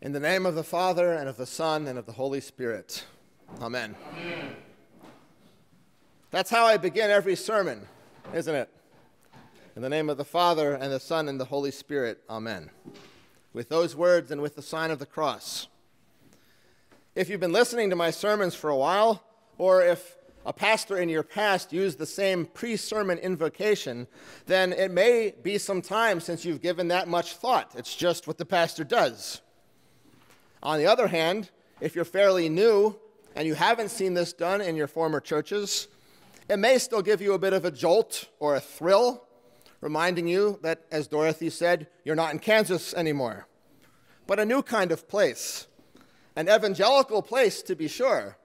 In the name of the Father, and of the Son, and of the Holy Spirit. Amen. That's how I begin every sermon, isn't it? In the name of the Father, and the Son, and the Holy Spirit. Amen. With those words and with the sign of the cross. If you've been listening to my sermons for a while, or if a pastor in your past used the same pre sermon invocation, then it may be some time since you've given that much thought. It's just what the pastor does. On the other hand, if you're fairly new and you haven't seen this done in your former churches, it may still give you a bit of a jolt or a thrill, reminding you that, as Dorothy said, you're not in Kansas anymore, but a new kind of place, an evangelical place to be sure,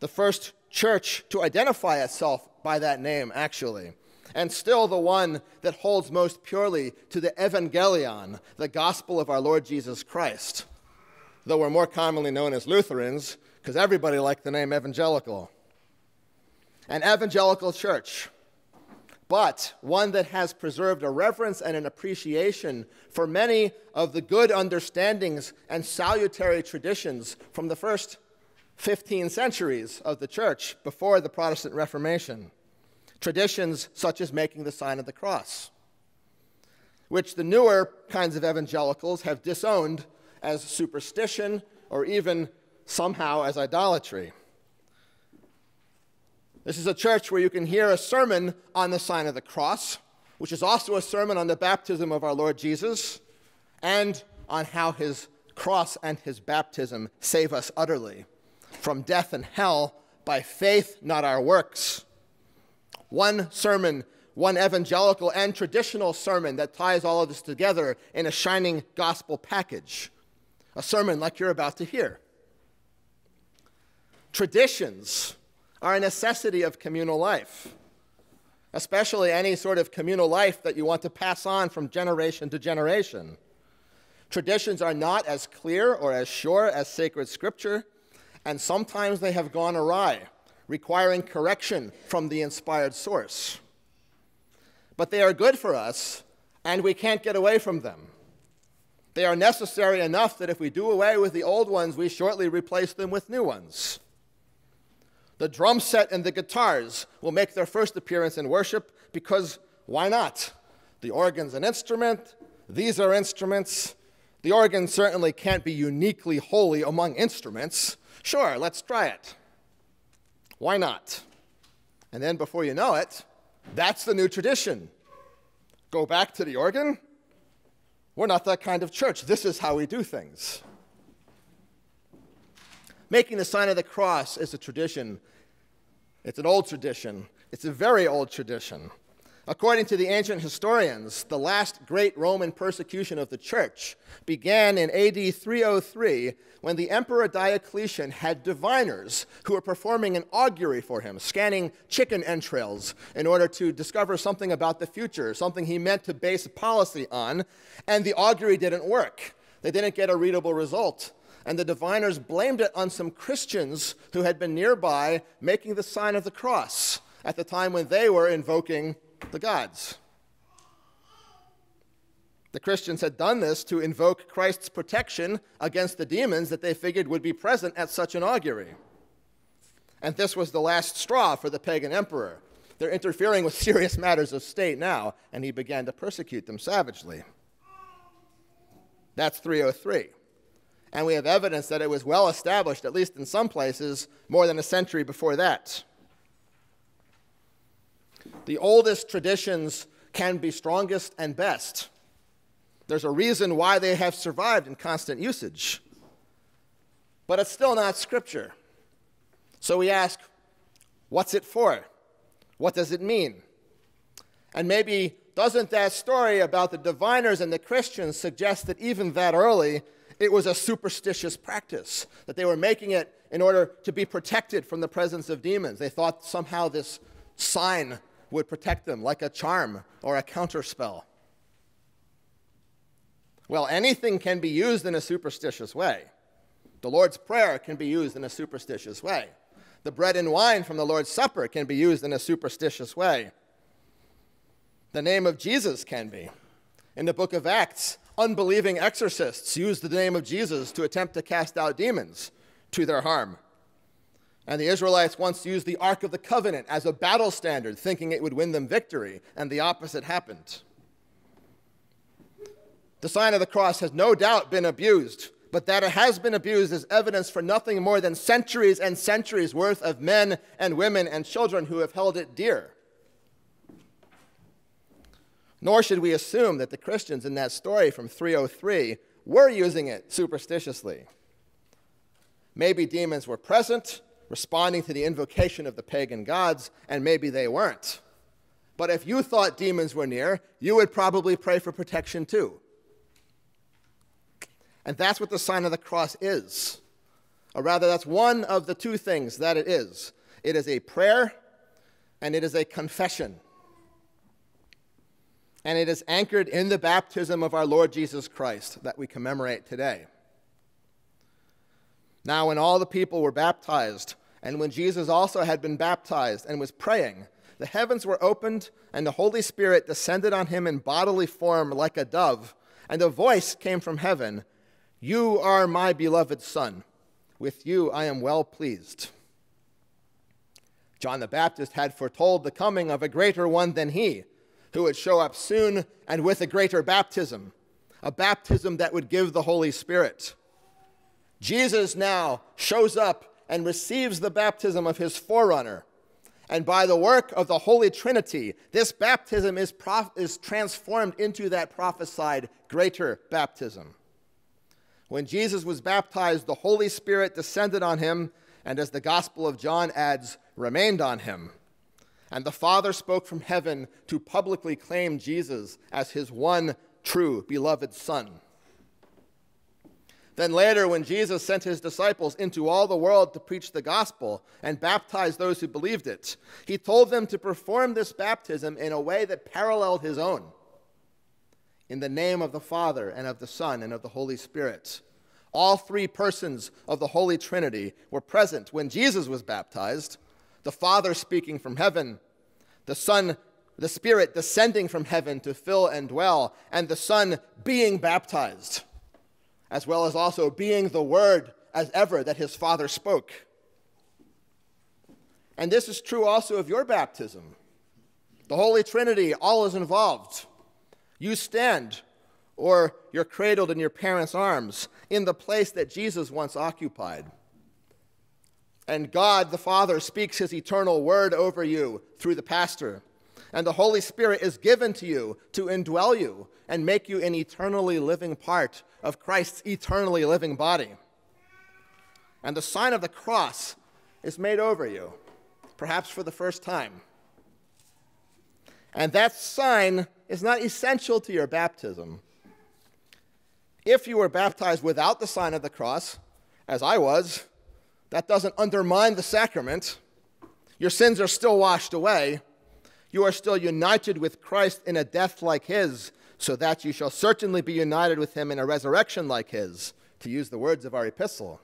the first church to identify itself by that name, actually, and still the one that holds most purely to the evangelion, the gospel of our Lord Jesus Christ though we're more commonly known as Lutherans, because everybody liked the name evangelical. An evangelical church, but one that has preserved a reverence and an appreciation for many of the good understandings and salutary traditions from the first 15 centuries of the church before the Protestant Reformation. Traditions such as making the sign of the cross, which the newer kinds of evangelicals have disowned as superstition or even somehow as idolatry. This is a church where you can hear a sermon on the sign of the cross, which is also a sermon on the baptism of our Lord Jesus and on how his cross and his baptism save us utterly from death and hell by faith, not our works. One sermon, one evangelical and traditional sermon that ties all of this together in a shining gospel package a sermon like you're about to hear. Traditions are a necessity of communal life, especially any sort of communal life that you want to pass on from generation to generation. Traditions are not as clear or as sure as sacred scripture, and sometimes they have gone awry, requiring correction from the inspired source. But they are good for us, and we can't get away from them. They are necessary enough that if we do away with the old ones, we shortly replace them with new ones. The drum set and the guitars will make their first appearance in worship because why not? The organ's an instrument, these are instruments. The organ certainly can't be uniquely holy among instruments. Sure, let's try it. Why not? And then before you know it, that's the new tradition. Go back to the organ, we're not that kind of church. This is how we do things. Making the sign of the cross is a tradition. It's an old tradition. It's a very old tradition. According to the ancient historians, the last great Roman persecution of the church began in AD 303 when the Emperor Diocletian had diviners who were performing an augury for him, scanning chicken entrails in order to discover something about the future, something he meant to base a policy on, and the augury didn't work. They didn't get a readable result. And the diviners blamed it on some Christians who had been nearby making the sign of the cross at the time when they were invoking the gods. The Christians had done this to invoke Christ's protection against the demons that they figured would be present at such an augury. And this was the last straw for the pagan emperor. They're interfering with serious matters of state now, and he began to persecute them savagely. That's 303. And we have evidence that it was well established, at least in some places, more than a century before that. The oldest traditions can be strongest and best. There's a reason why they have survived in constant usage. But it's still not Scripture. So we ask, what's it for? What does it mean? And maybe doesn't that story about the diviners and the Christians suggest that even that early, it was a superstitious practice, that they were making it in order to be protected from the presence of demons? They thought somehow this sign would protect them, like a charm or a counterspell. Well, anything can be used in a superstitious way. The Lord's Prayer can be used in a superstitious way. The bread and wine from the Lord's Supper can be used in a superstitious way. The name of Jesus can be. In the book of Acts, Unbelieving exorcists used the name of Jesus to attempt to cast out demons to their harm. And the Israelites once used the Ark of the Covenant as a battle standard, thinking it would win them victory, and the opposite happened. The sign of the cross has no doubt been abused, but that it has been abused is evidence for nothing more than centuries and centuries worth of men and women and children who have held it dear. Nor should we assume that the Christians in that story from 303 were using it superstitiously. Maybe demons were present, responding to the invocation of the pagan gods, and maybe they weren't. But if you thought demons were near, you would probably pray for protection too. And that's what the sign of the cross is. Or rather, that's one of the two things that it is it is a prayer and it is a confession. And it is anchored in the baptism of our Lord Jesus Christ that we commemorate today. Now, when all the people were baptized, and when Jesus also had been baptized and was praying, the heavens were opened, and the Holy Spirit descended on him in bodily form like a dove, and a voice came from heaven You are my beloved Son. With you I am well pleased. John the Baptist had foretold the coming of a greater one than he who would show up soon and with a greater baptism, a baptism that would give the Holy Spirit. Jesus now shows up and receives the baptism of his forerunner. And by the work of the Holy Trinity, this baptism is, is transformed into that prophesied greater baptism. When Jesus was baptized, the Holy Spirit descended on him, and as the Gospel of John adds, remained on him. And the Father spoke from heaven to publicly claim Jesus as his one true beloved Son. Then later, when Jesus sent his disciples into all the world to preach the gospel and baptize those who believed it, he told them to perform this baptism in a way that paralleled his own. In the name of the Father, and of the Son, and of the Holy Spirit. All three persons of the Holy Trinity were present when Jesus was baptized the Father speaking from heaven, the Son, the Spirit descending from heaven to fill and dwell, and the Son being baptized, as well as also being the Word as ever that his Father spoke. And this is true also of your baptism. The Holy Trinity, all is involved. You stand, or you're cradled in your parents' arms, in the place that Jesus once occupied. And God the Father speaks his eternal word over you through the pastor. And the Holy Spirit is given to you to indwell you and make you an eternally living part of Christ's eternally living body. And the sign of the cross is made over you, perhaps for the first time. And that sign is not essential to your baptism. If you were baptized without the sign of the cross, as I was, that doesn't undermine the sacrament. Your sins are still washed away. You are still united with Christ in a death like his, so that you shall certainly be united with him in a resurrection like his, to use the words of our epistle.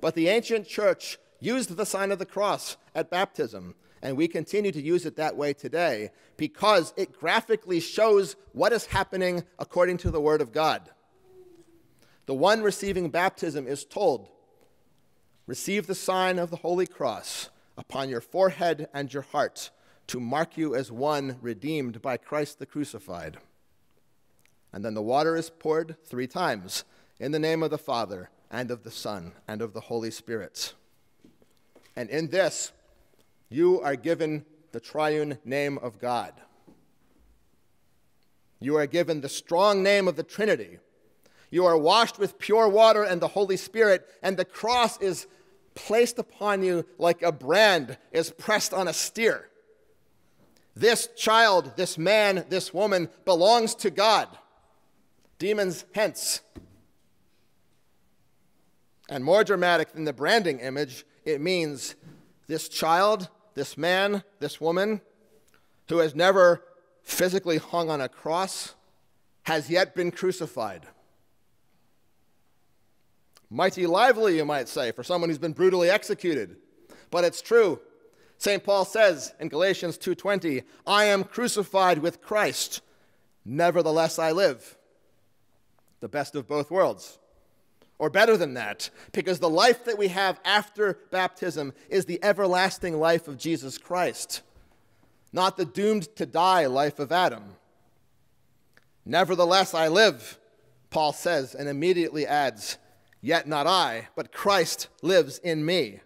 But the ancient church used the sign of the cross at baptism, and we continue to use it that way today because it graphically shows what is happening according to the Word of God. The one receiving baptism is told, Receive the sign of the Holy Cross upon your forehead and your heart to mark you as one redeemed by Christ the crucified. And then the water is poured three times in the name of the Father and of the Son and of the Holy Spirit. And in this, you are given the triune name of God. You are given the strong name of the Trinity you are washed with pure water and the Holy Spirit, and the cross is placed upon you like a brand is pressed on a steer. This child, this man, this woman belongs to God. Demons hence. And more dramatic than the branding image, it means this child, this man, this woman, who has never physically hung on a cross, has yet been crucified. Mighty lively, you might say, for someone who's been brutally executed. But it's true. St. Paul says in Galatians 2:20, "I am crucified with Christ; nevertheless I live." the best of both worlds. Or better than that, because the life that we have after baptism is the everlasting life of Jesus Christ, not the doomed to die life of Adam. Nevertheless, I live, Paul says, and immediately adds, Yet not I, but Christ lives in me.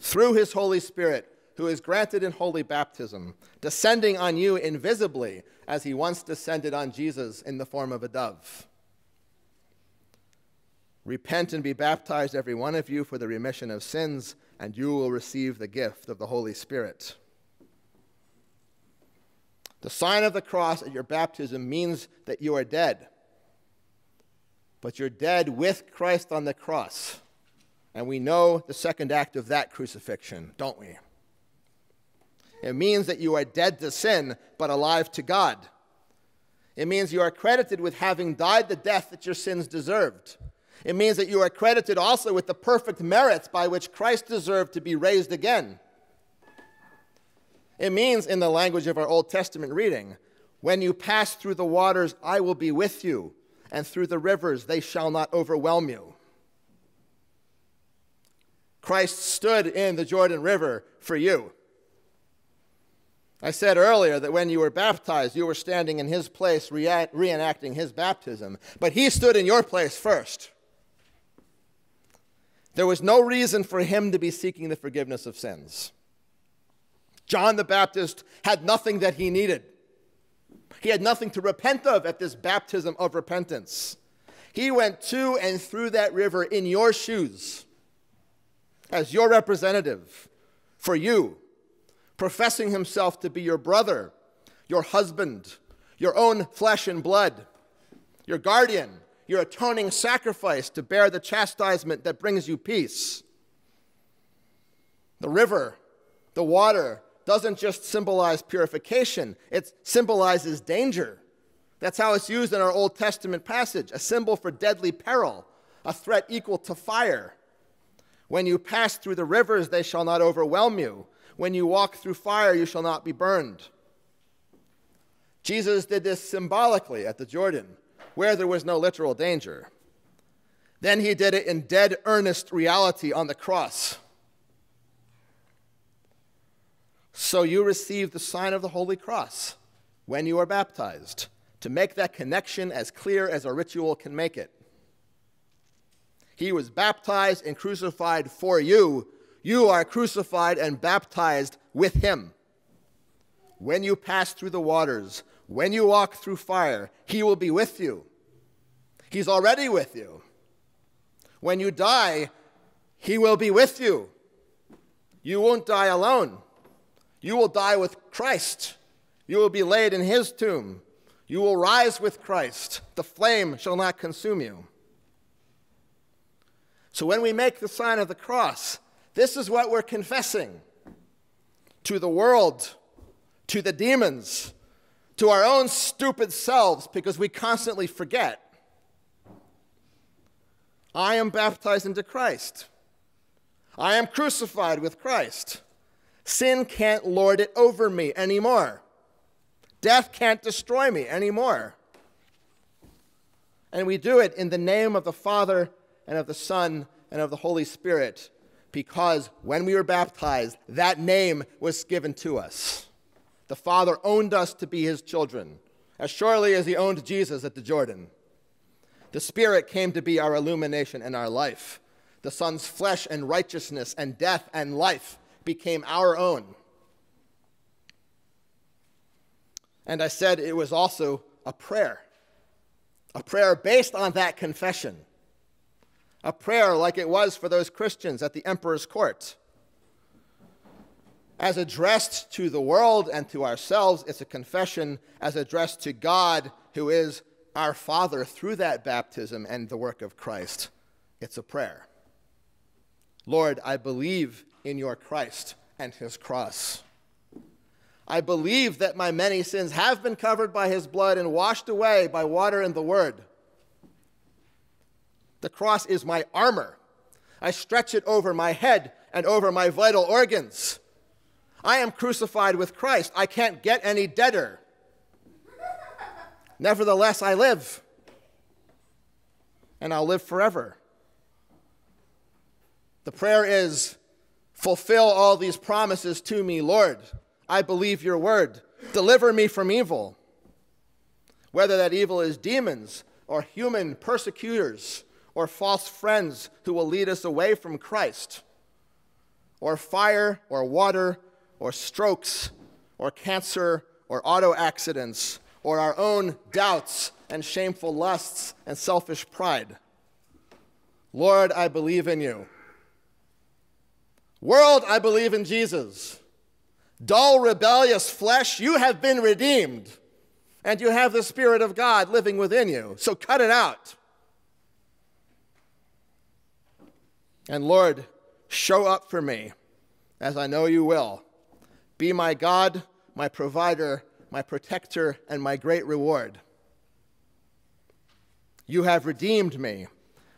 Through his Holy Spirit, who is granted in holy baptism, descending on you invisibly, as he once descended on Jesus in the form of a dove. Repent and be baptized, every one of you, for the remission of sins, and you will receive the gift of the Holy Spirit. The sign of the cross at your baptism means that you are dead, but you're dead with Christ on the cross. And we know the second act of that crucifixion, don't we? It means that you are dead to sin, but alive to God. It means you are credited with having died the death that your sins deserved. It means that you are credited also with the perfect merits by which Christ deserved to be raised again. It means, in the language of our Old Testament reading, when you pass through the waters, I will be with you, and through the rivers, they shall not overwhelm you. Christ stood in the Jordan River for you. I said earlier that when you were baptized, you were standing in his place, reenacting his baptism, but he stood in your place first. There was no reason for him to be seeking the forgiveness of sins. John the Baptist had nothing that he needed. He had nothing to repent of at this baptism of repentance. He went to and through that river in your shoes as your representative for you, professing himself to be your brother, your husband, your own flesh and blood, your guardian, your atoning sacrifice to bear the chastisement that brings you peace. The river, the water, doesn't just symbolize purification, it symbolizes danger. That's how it's used in our Old Testament passage a symbol for deadly peril, a threat equal to fire. When you pass through the rivers, they shall not overwhelm you. When you walk through fire, you shall not be burned. Jesus did this symbolically at the Jordan where there was no literal danger. Then he did it in dead earnest reality on the cross. So you receive the sign of the Holy Cross when you are baptized to make that connection as clear as a ritual can make it. He was baptized and crucified for you. You are crucified and baptized with him. When you pass through the waters, when you walk through fire, he will be with you. He's already with you. When you die, He will be with you. You won't die alone. You will die with Christ. You will be laid in His tomb. You will rise with Christ. The flame shall not consume you. So when we make the sign of the cross, this is what we're confessing to the world, to the demons, to our own stupid selves because we constantly forget. I am baptized into Christ. I am crucified with Christ. Sin can't lord it over me anymore. Death can't destroy me anymore. And we do it in the name of the Father and of the Son and of the Holy Spirit because when we were baptized, that name was given to us. The Father owned us to be his children, as surely as he owned Jesus at the Jordan. The Spirit came to be our illumination and our life. The Son's flesh and righteousness and death and life became our own. And I said it was also a prayer, a prayer based on that confession, a prayer like it was for those Christians at the emperor's court. As addressed to the world and to ourselves, it's a confession as addressed to God, who is our Father through that baptism and the work of Christ. It's a prayer. Lord, I believe in your Christ and his cross. I believe that my many sins have been covered by his blood and washed away by water and the word. The cross is my armor. I stretch it over my head and over my vital organs. I am crucified with Christ. I can't get any deader. Nevertheless, I live. and I'll live forever. The prayer is Fulfill all these promises to me, Lord. I believe your word. Deliver me from evil. Whether that evil is demons or human persecutors or false friends who will lead us away from Christ, or fire or water or strokes or cancer or auto accidents or our own doubts and shameful lusts and selfish pride. Lord, I believe in you. World, I believe in Jesus. Dull, rebellious flesh, you have been redeemed, and you have the Spirit of God living within you. So cut it out. And Lord, show up for me, as I know you will. Be my God, my provider, my protector, and my great reward. You have redeemed me.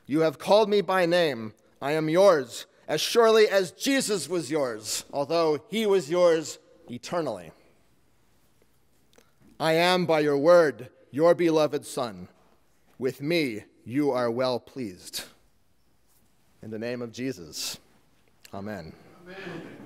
You have called me by name. I am yours as surely as Jesus was yours, although he was yours eternally. I am, by your word, your beloved Son. With me, you are well pleased. In the name of Jesus, amen. amen.